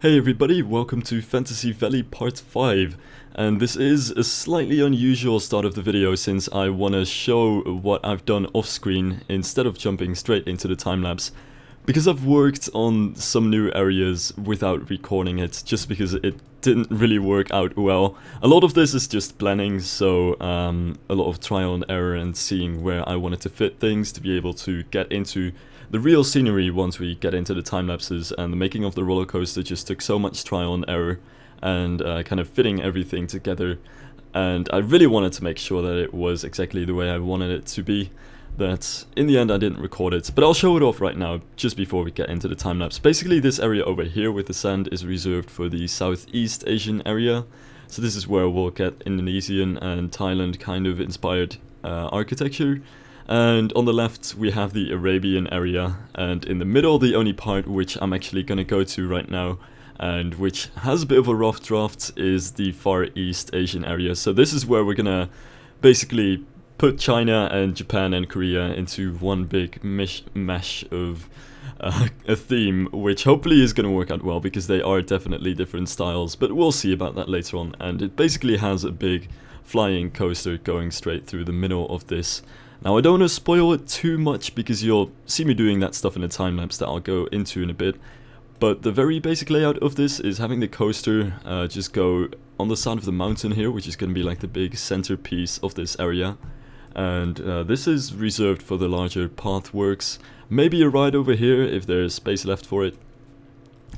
Hey everybody, welcome to Fantasy Valley Part 5 and this is a slightly unusual start of the video since I want to show what I've done off screen instead of jumping straight into the time-lapse because I've worked on some new areas without recording it just because it didn't really work out well. A lot of this is just planning so um, a lot of trial and error and seeing where I wanted to fit things to be able to get into the real scenery once we get into the time lapses and the making of the roller coaster just took so much trial and error and uh, kind of fitting everything together and I really wanted to make sure that it was exactly the way I wanted it to be that in the end I didn't record it, but I'll show it off right now just before we get into the time lapse. Basically this area over here with the sand is reserved for the Southeast Asian area, so this is where we'll get Indonesian and Thailand kind of inspired uh, architecture. And on the left we have the Arabian area, and in the middle the only part which I'm actually gonna go to right now, and which has a bit of a rough draft, is the Far East Asian area. So this is where we're gonna basically put China and Japan and Korea into one big mish mesh of uh, a theme, which hopefully is going to work out well because they are definitely different styles, but we'll see about that later on. And it basically has a big flying coaster going straight through the middle of this now I don't want to spoil it too much because you'll see me doing that stuff in a time lapse that I'll go into in a bit. But the very basic layout of this is having the coaster uh, just go on the side of the mountain here, which is going to be like the big centerpiece of this area. And uh, this is reserved for the larger path works. Maybe a ride over here if there's space left for it.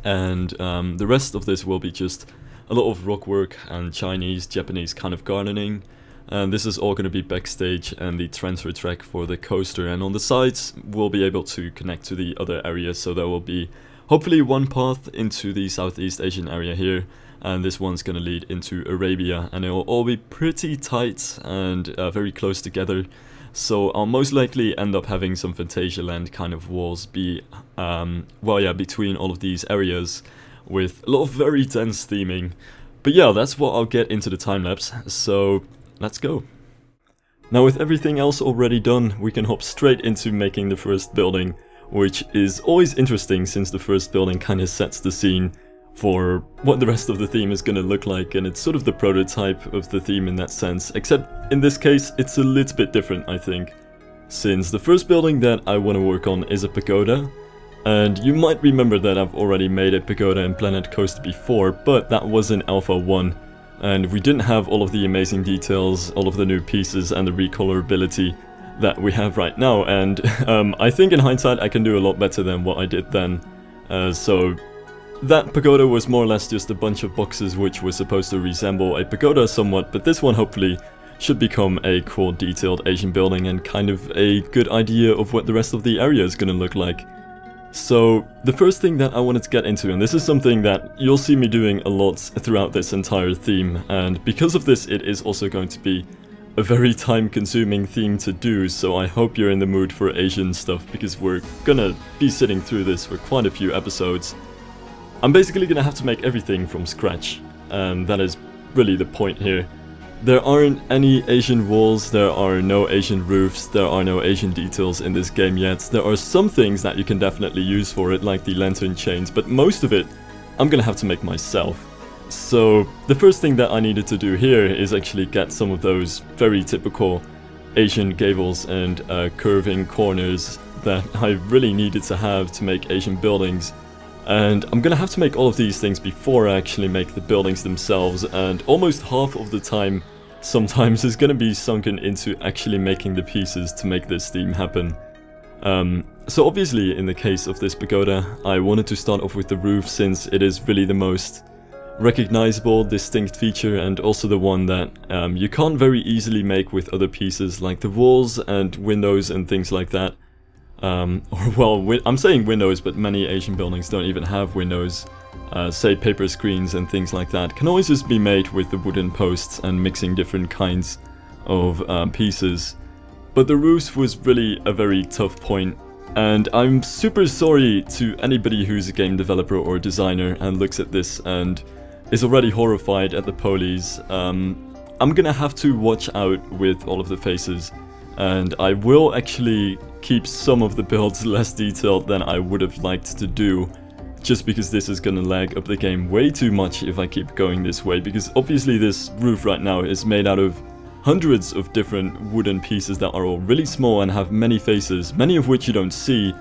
And um, the rest of this will be just a lot of rock work and Chinese, Japanese kind of gardening. And this is all going to be backstage and the transfer track for the coaster. And on the sides, we'll be able to connect to the other areas. So there will be hopefully one path into the Southeast Asian area here. And this one's going to lead into Arabia. And it will all be pretty tight and uh, very close together. So I'll most likely end up having some Phantasialand kind of walls be, um, well yeah, between all of these areas with a lot of very dense theming. But yeah, that's what I'll get into the time lapse. So let's go. Now with everything else already done, we can hop straight into making the first building, which is always interesting since the first building kind of sets the scene for what the rest of the theme is going to look like and it's sort of the prototype of the theme in that sense, except in this case it's a little bit different I think. Since the first building that I want to work on is a pagoda, and you might remember that I've already made a pagoda in Planet Coaster before, but that was in Alpha 1, and we didn't have all of the amazing details, all of the new pieces and the recolorability that we have right now and um, I think in hindsight I can do a lot better than what I did then. Uh, so that pagoda was more or less just a bunch of boxes which were supposed to resemble a pagoda somewhat, but this one hopefully should become a cool detailed Asian building and kind of a good idea of what the rest of the area is gonna look like. So, the first thing that I wanted to get into, and this is something that you'll see me doing a lot throughout this entire theme, and because of this it is also going to be a very time-consuming theme to do, so I hope you're in the mood for Asian stuff, because we're gonna be sitting through this for quite a few episodes. I'm basically gonna have to make everything from scratch, and that is really the point here. There aren't any Asian walls, there are no Asian roofs, there are no Asian details in this game yet. There are some things that you can definitely use for it, like the lantern chains, but most of it I'm gonna have to make myself. So the first thing that I needed to do here is actually get some of those very typical Asian gables and uh, curving corners that I really needed to have to make Asian buildings. And I'm gonna have to make all of these things before I actually make the buildings themselves, and almost half of the time sometimes is gonna be sunken into actually making the pieces to make this theme happen. Um, so obviously in the case of this pagoda, I wanted to start off with the roof since it is really the most recognizable, distinct feature and also the one that um, you can't very easily make with other pieces like the walls and windows and things like that. Um, or well, I'm saying windows, but many Asian buildings don't even have windows. Uh, say paper screens and things like that can always just be made with the wooden posts and mixing different kinds of uh, pieces. But the roof was really a very tough point and I'm super sorry to anybody who's a game developer or designer and looks at this and is already horrified at the polys. Um, I'm gonna have to watch out with all of the faces and I will actually keep some of the builds less detailed than I would have liked to do just because this is gonna lag up the game way too much if I keep going this way, because obviously this roof right now is made out of hundreds of different wooden pieces that are all really small and have many faces, many of which you don't see,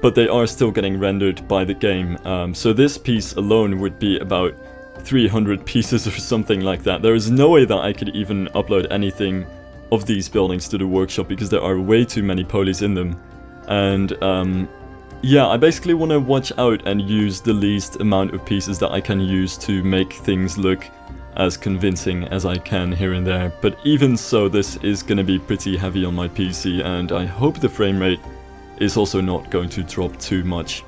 but they are still getting rendered by the game. Um, so this piece alone would be about 300 pieces or something like that. There is no way that I could even upload anything of these buildings to the workshop because there are way too many polys in them. And um, yeah, I basically want to watch out and use the least amount of pieces that I can use to make things look as convincing as I can here and there. But even so, this is going to be pretty heavy on my PC and I hope the frame rate is also not going to drop too much.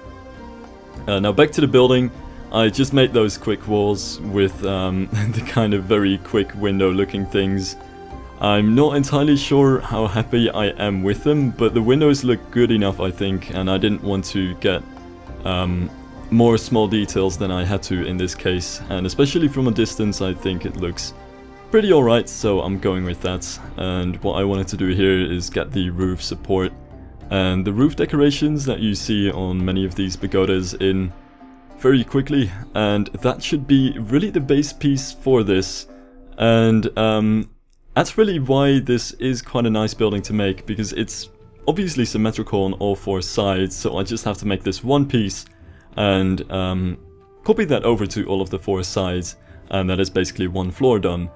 Uh, now back to the building. I just made those quick walls with um, the kind of very quick window looking things. I'm not entirely sure how happy I am with them, but the windows look good enough I think, and I didn't want to get um, more small details than I had to in this case, and especially from a distance I think it looks pretty alright, so I'm going with that. And what I wanted to do here is get the roof support and the roof decorations that you see on many of these pagodas in very quickly. And that should be really the base piece for this. And um, that's really why this is quite a nice building to make because it's obviously symmetrical on all four sides so I just have to make this one piece and um, copy that over to all of the four sides and that is basically one floor done.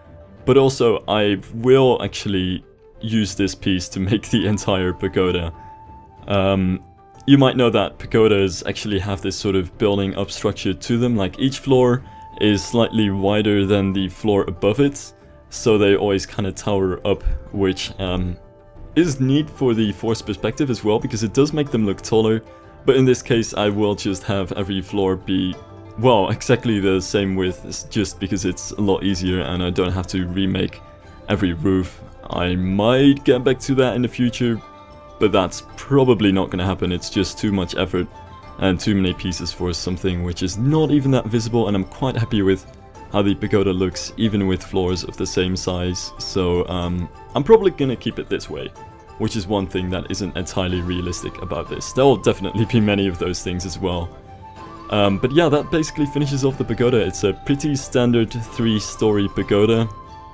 But also I will actually use this piece to make the entire pagoda. Um, you might know that pagodas actually have this sort of building up structure to them, like each floor is slightly wider than the floor above it, so they always kind of tower up, which um, is neat for the force perspective as well, because it does make them look taller, but in this case I will just have every floor be, well, exactly the same width, just because it's a lot easier and I don't have to remake every roof. I might get back to that in the future, but that's probably not going to happen, it's just too much effort and too many pieces for something which is not even that visible and I'm quite happy with how the pagoda looks even with floors of the same size, so um, I'm probably gonna keep it this way, which is one thing that isn't entirely realistic about this. There will definitely be many of those things as well. Um, but yeah, that basically finishes off the pagoda. It's a pretty standard three-story pagoda,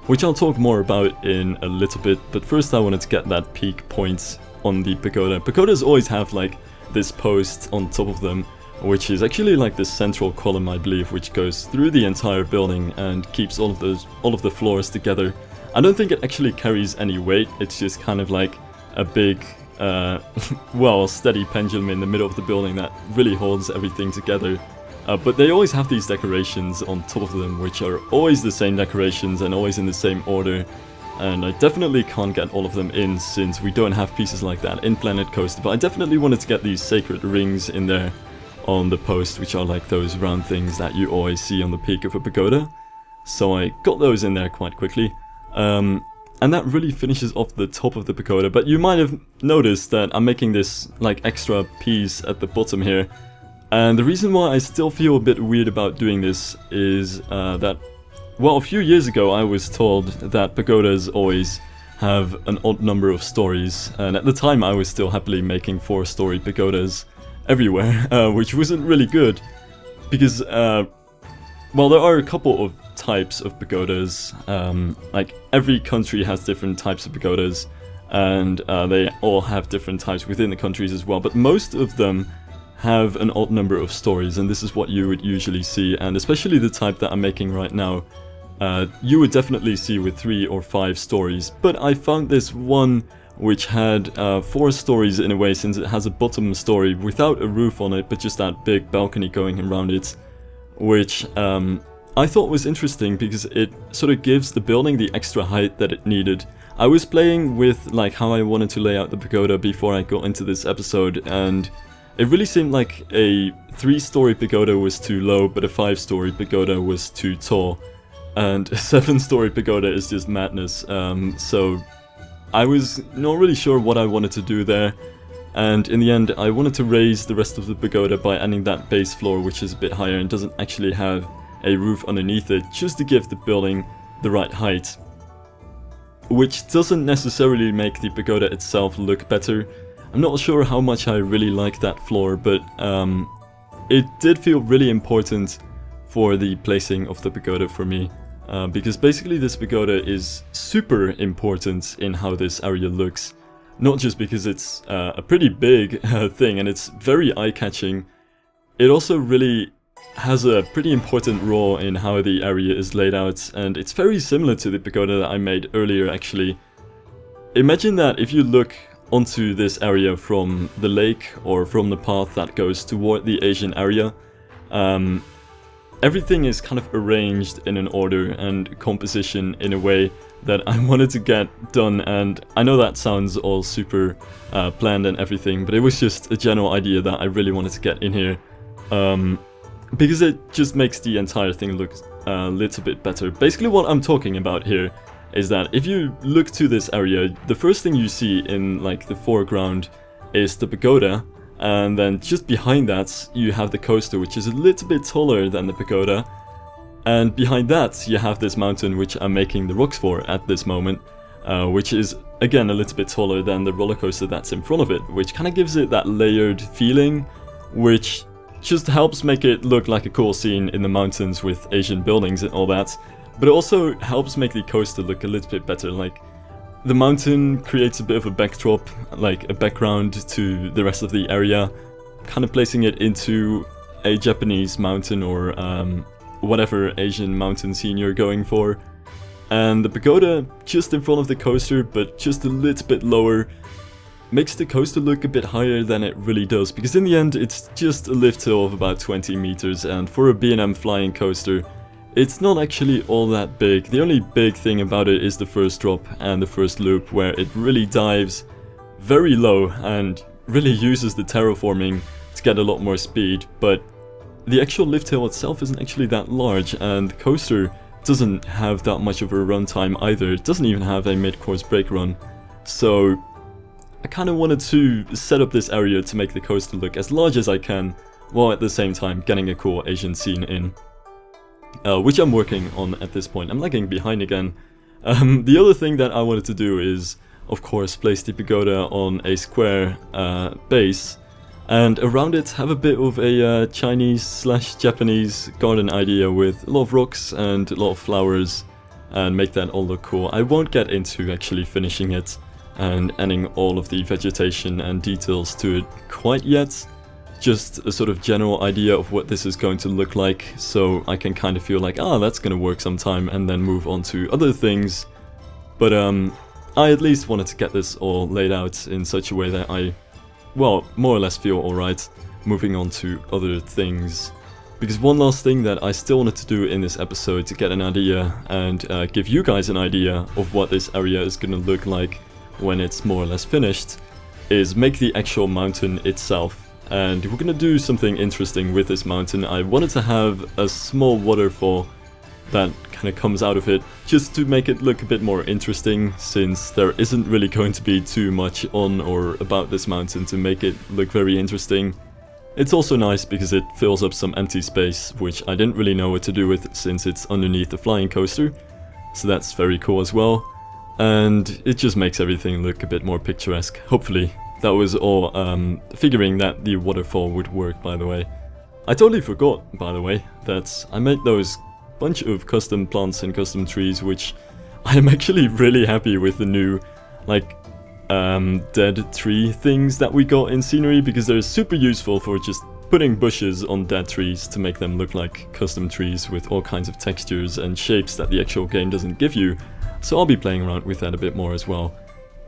which I'll talk more about in a little bit, but first I wanted to get that peak point on the pagoda. Pagodas always have like this post on top of them, which is actually like the central column, I believe, which goes through the entire building and keeps all of those all of the floors together. I don't think it actually carries any weight. It's just kind of like a big, uh, well, steady pendulum in the middle of the building that really holds everything together. Uh, but they always have these decorations on top of them, which are always the same decorations and always in the same order and I definitely can't get all of them in since we don't have pieces like that in Planet Coaster, but I definitely wanted to get these sacred rings in there on the post, which are like those round things that you always see on the peak of a pagoda. So I got those in there quite quickly. Um, and that really finishes off the top of the pagoda, but you might have noticed that I'm making this like extra piece at the bottom here. And the reason why I still feel a bit weird about doing this is uh, that well, a few years ago I was told that pagodas always have an odd number of stories, and at the time I was still happily making four-story pagodas everywhere, uh, which wasn't really good, because, uh, well, there are a couple of types of pagodas, um, like every country has different types of pagodas, and uh, they all have different types within the countries as well, but most of them have an odd number of stories, and this is what you would usually see, and especially the type that I'm making right now uh, you would definitely see with three or five stories, but I found this one which had uh, four stories in a way since it has a bottom story without a roof on it but just that big balcony going around it which um, I thought was interesting because it sort of gives the building the extra height that it needed. I was playing with like how I wanted to lay out the pagoda before I got into this episode and it really seemed like a three story pagoda was too low but a five story pagoda was too tall and a seven story pagoda is just madness, um, so I was not really sure what I wanted to do there, and in the end I wanted to raise the rest of the pagoda by adding that base floor which is a bit higher and doesn't actually have a roof underneath it, just to give the building the right height. Which doesn't necessarily make the pagoda itself look better. I'm not sure how much I really like that floor, but um, it did feel really important for the placing of the pagoda for me. Uh, because basically this pagoda is super important in how this area looks. Not just because it's uh, a pretty big uh, thing and it's very eye-catching, it also really has a pretty important role in how the area is laid out and it's very similar to the pagoda that I made earlier actually. Imagine that if you look onto this area from the lake or from the path that goes toward the Asian area, um, everything is kind of arranged in an order and composition in a way that I wanted to get done and I know that sounds all super uh, planned and everything but it was just a general idea that I really wanted to get in here um, because it just makes the entire thing look a little bit better. Basically what I'm talking about here is that if you look to this area, the first thing you see in like the foreground is the pagoda and then just behind that you have the coaster which is a little bit taller than the pagoda. And behind that you have this mountain which I'm making the rocks for at this moment uh, which is again a little bit taller than the roller coaster that's in front of it which kind of gives it that layered feeling which just helps make it look like a cool scene in the mountains with Asian buildings and all that. But it also helps make the coaster look a little bit better like the mountain creates a bit of a backdrop, like a background to the rest of the area, kind of placing it into a Japanese mountain or um, whatever Asian mountain scene you're going for. And the pagoda just in front of the coaster, but just a little bit lower, makes the coaster look a bit higher than it really does, because in the end it's just a lift hill of about 20 meters, and for a B&M flying coaster, it's not actually all that big. The only big thing about it is the first drop and the first loop where it really dives very low and really uses the terraforming to get a lot more speed, but the actual lift hill itself isn't actually that large and the coaster doesn't have that much of a runtime either. It doesn't even have a mid-course brake run. So I kind of wanted to set up this area to make the coaster look as large as I can, while at the same time getting a cool Asian scene in uh, which I'm working on at this point. I'm lagging behind again. Um, the other thing that I wanted to do is, of course, place the pagoda on a square uh, base, and around it have a bit of a uh, Chinese slash Japanese garden idea with a lot of rocks and a lot of flowers, and make that all look cool. I won't get into actually finishing it and adding all of the vegetation and details to it quite yet, just a sort of general idea of what this is going to look like so I can kind of feel like, ah, that's going to work sometime and then move on to other things. But um, I at least wanted to get this all laid out in such a way that I, well, more or less feel alright moving on to other things. Because one last thing that I still wanted to do in this episode to get an idea and uh, give you guys an idea of what this area is going to look like when it's more or less finished is make the actual mountain itself and we're gonna do something interesting with this mountain. I wanted to have a small waterfall that kind of comes out of it, just to make it look a bit more interesting, since there isn't really going to be too much on or about this mountain to make it look very interesting. It's also nice because it fills up some empty space, which I didn't really know what to do with since it's underneath the flying coaster, so that's very cool as well. And it just makes everything look a bit more picturesque, hopefully. That was all um, figuring that the waterfall would work, by the way. I totally forgot, by the way, that I made those bunch of custom plants and custom trees, which I'm actually really happy with the new, like, um, dead tree things that we got in scenery, because they're super useful for just putting bushes on dead trees to make them look like custom trees with all kinds of textures and shapes that the actual game doesn't give you. So I'll be playing around with that a bit more as well.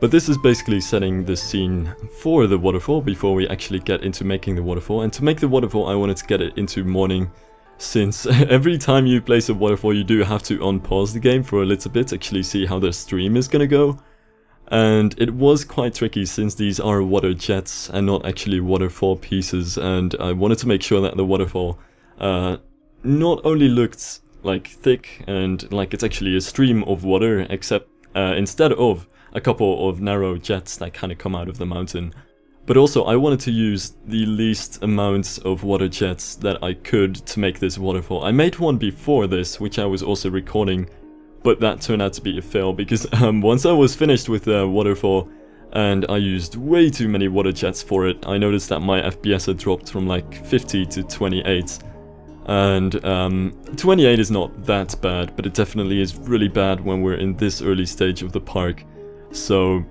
But this is basically setting the scene for the waterfall before we actually get into making the waterfall. And to make the waterfall, I wanted to get it into morning, since every time you place a waterfall, you do have to unpause the game for a little bit, actually see how the stream is gonna go. And it was quite tricky since these are water jets and not actually waterfall pieces. And I wanted to make sure that the waterfall uh, not only looked like thick and like it's actually a stream of water, except uh, instead of a couple of narrow jets that kind of come out of the mountain. But also I wanted to use the least amount of water jets that I could to make this waterfall. I made one before this, which I was also recording, but that turned out to be a fail because um, once I was finished with the waterfall, and I used way too many water jets for it. I noticed that my FPS had dropped from like 50 to 28. And um, 28 is not that bad, but it definitely is really bad when we're in this early stage of the park. So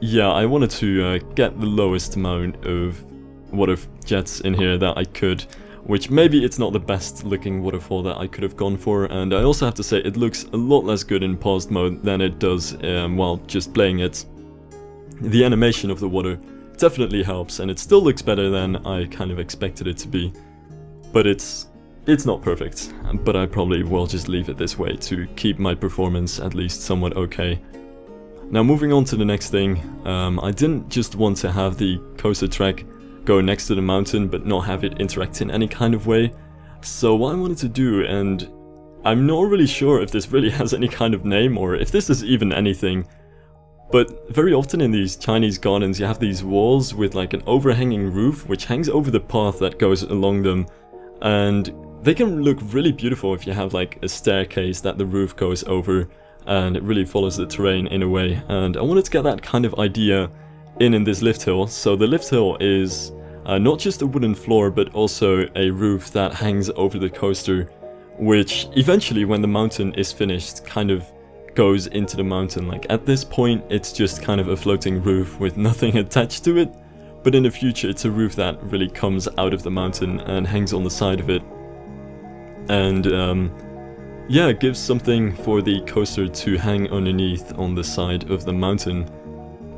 yeah, I wanted to uh, get the lowest amount of water jets in here that I could, which maybe it's not the best looking waterfall that I could have gone for, and I also have to say it looks a lot less good in paused mode than it does um, while just playing it. The animation of the water definitely helps, and it still looks better than I kind of expected it to be, but it's it's not perfect, but I probably will just leave it this way to keep my performance at least somewhat okay. Now moving on to the next thing, um, I didn't just want to have the coaster track go next to the mountain but not have it interact in any kind of way. So what I wanted to do, and I'm not really sure if this really has any kind of name or if this is even anything, but very often in these Chinese gardens you have these walls with like an overhanging roof which hangs over the path that goes along them and they can look really beautiful if you have like a staircase that the roof goes over and it really follows the terrain in a way and I wanted to get that kind of idea in in this lift hill. So the lift hill is uh, not just a wooden floor but also a roof that hangs over the coaster which eventually when the mountain is finished kind of goes into the mountain. Like at this point it's just kind of a floating roof with nothing attached to it but in the future it's a roof that really comes out of the mountain and hangs on the side of it and um, yeah, it gives something for the coaster to hang underneath on the side of the mountain.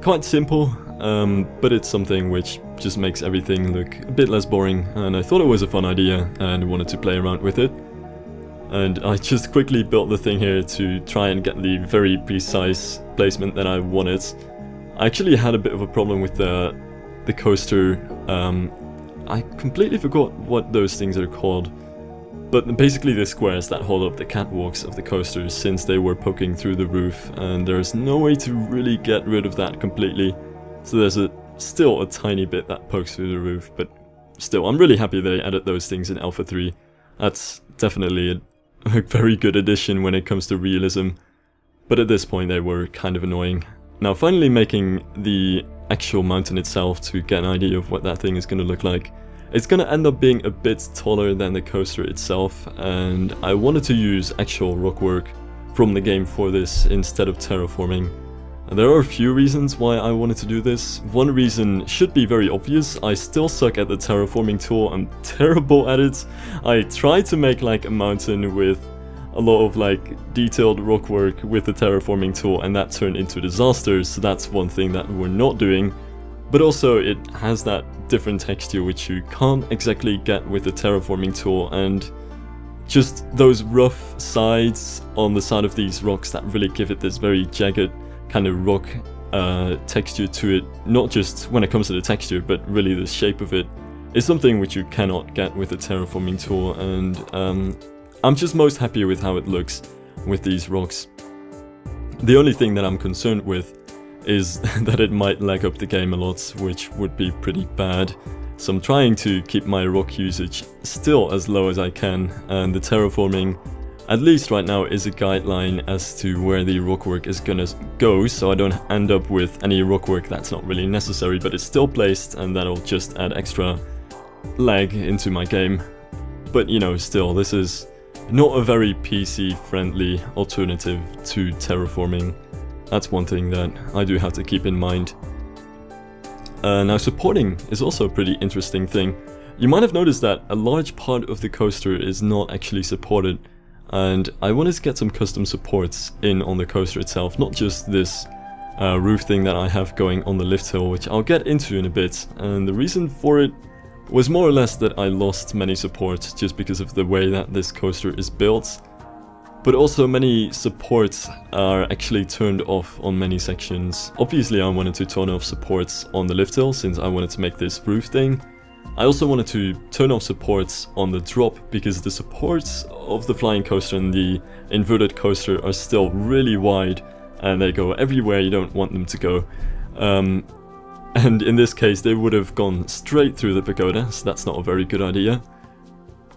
Quite simple, um, but it's something which just makes everything look a bit less boring, and I thought it was a fun idea and wanted to play around with it. And I just quickly built the thing here to try and get the very precise placement that I wanted. I actually had a bit of a problem with the, the coaster. Um, I completely forgot what those things are called. But basically the squares that hold up the catwalks of the coasters since they were poking through the roof and there's no way to really get rid of that completely. So there's a still a tiny bit that pokes through the roof, but still I'm really happy they added those things in Alpha 3. That's definitely a, a very good addition when it comes to realism. But at this point they were kind of annoying. Now finally making the actual mountain itself to get an idea of what that thing is going to look like. It's gonna end up being a bit taller than the coaster itself and I wanted to use actual rockwork from the game for this instead of terraforming. There are a few reasons why I wanted to do this. One reason should be very obvious, I still suck at the terraforming tool, I'm terrible at it. I tried to make like a mountain with a lot of like detailed rockwork with the terraforming tool and that turned into disaster, so that's one thing that we're not doing. But also it has that different texture which you can't exactly get with the terraforming tool and just those rough sides on the side of these rocks that really give it this very jagged kind of rock uh, texture to it, not just when it comes to the texture, but really the shape of it, is something which you cannot get with the terraforming tool, and um, I'm just most happy with how it looks with these rocks. The only thing that I'm concerned with is that it might lag up the game a lot, which would be pretty bad. So I'm trying to keep my rock usage still as low as I can, and the terraforming, at least right now, is a guideline as to where the rockwork is gonna go, so I don't end up with any rockwork that's not really necessary, but it's still placed, and that'll just add extra lag into my game. But you know, still, this is not a very PC-friendly alternative to terraforming. That's one thing that I do have to keep in mind. Uh, now supporting is also a pretty interesting thing. You might have noticed that a large part of the coaster is not actually supported and I wanted to get some custom supports in on the coaster itself, not just this uh, roof thing that I have going on the lift hill, which I'll get into in a bit, and the reason for it was more or less that I lost many supports just because of the way that this coaster is built. But also many supports are actually turned off on many sections. Obviously I wanted to turn off supports on the lift hill since I wanted to make this roof thing. I also wanted to turn off supports on the drop because the supports of the flying coaster and the inverted coaster are still really wide and they go everywhere you don't want them to go. Um, and in this case they would have gone straight through the pagoda, so that's not a very good idea.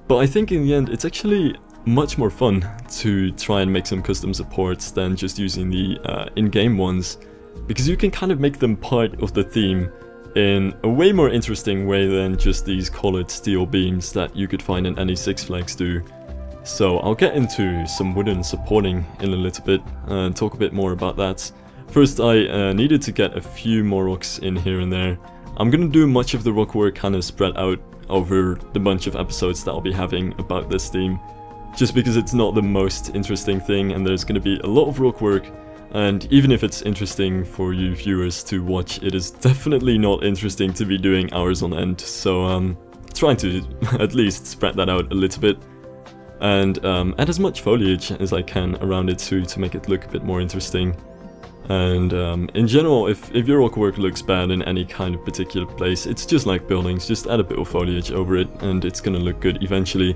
But I think in the end it's actually much more fun to try and make some custom supports than just using the uh, in-game ones because you can kind of make them part of the theme in a way more interesting way than just these colored steel beams that you could find in any Six Flags do. So I'll get into some wooden supporting in a little bit and talk a bit more about that. First I uh, needed to get a few more rocks in here and there. I'm gonna do much of the rock work kind of spread out over the bunch of episodes that I'll be having about this theme. Just because it's not the most interesting thing and there's gonna be a lot of rock work and even if it's interesting for you viewers to watch, it is definitely not interesting to be doing hours on end, so um, trying to at least spread that out a little bit. And um, add as much foliage as I can around it too to make it look a bit more interesting. And um, in general, if, if your rock work looks bad in any kind of particular place, it's just like buildings, just add a bit of foliage over it and it's gonna look good eventually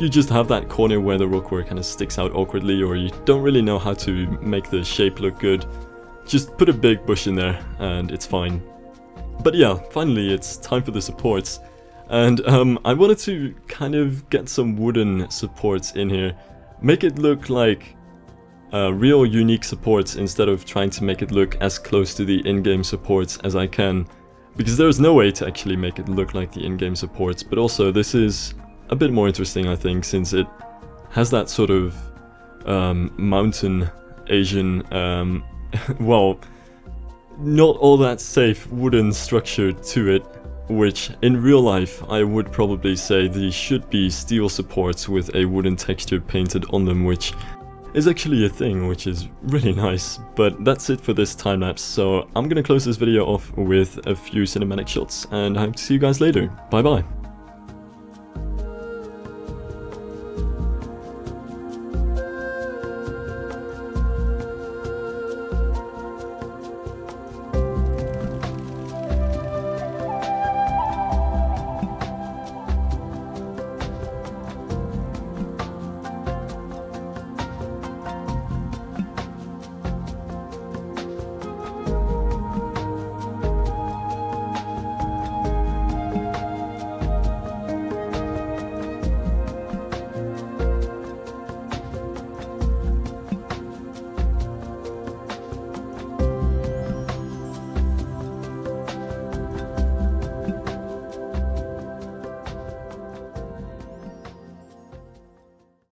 you just have that corner where the rockwork kind of sticks out awkwardly or you don't really know how to make the shape look good, just put a big bush in there and it's fine. But yeah, finally it's time for the supports. And um, I wanted to kind of get some wooden supports in here. Make it look like uh, real unique supports instead of trying to make it look as close to the in-game supports as I can. Because there's no way to actually make it look like the in-game supports, but also this is a bit more interesting, I think, since it has that sort of um, mountain Asian, um, well, not all that safe wooden structure to it, which in real life I would probably say these should be steel supports with a wooden texture painted on them, which is actually a thing, which is really nice. But that's it for this time lapse, so I'm gonna close this video off with a few cinematic shots, and I hope to see you guys later. Bye bye.